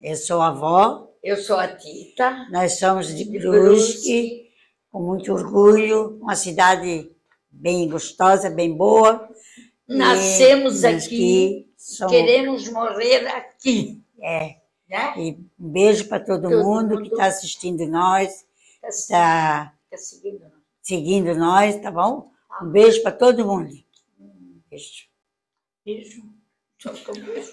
Eu sou a avó, Eu sou a Tita. nós somos de de Brusque, com muito orgulho, uma cidade bem gostosa, bem boa. Nascemos E aqui, somos- queremos morrer aqui. é, Né? e um beijo para todo, Todo mundo, mundo. que está assistindo nós, está tá, tá seguindo. nós. seguindo nós, tá bom? Ah. Um beijo para todo mundo. Hum. Beijo. Beijo. Só com beijo.